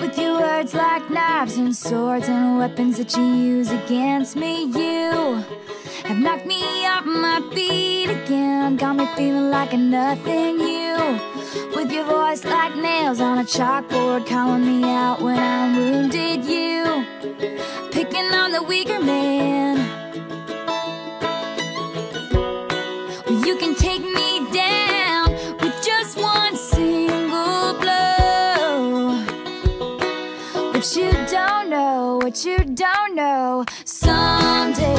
With your words like knives and swords and weapons that you use against me, you have knocked me off my feet again. Got me feeling like a nothing. You, with your voice like nails on a chalkboard, calling me out when I'm wounded. You, picking on the weaker man. You can take me What you don't know what you don't know someday.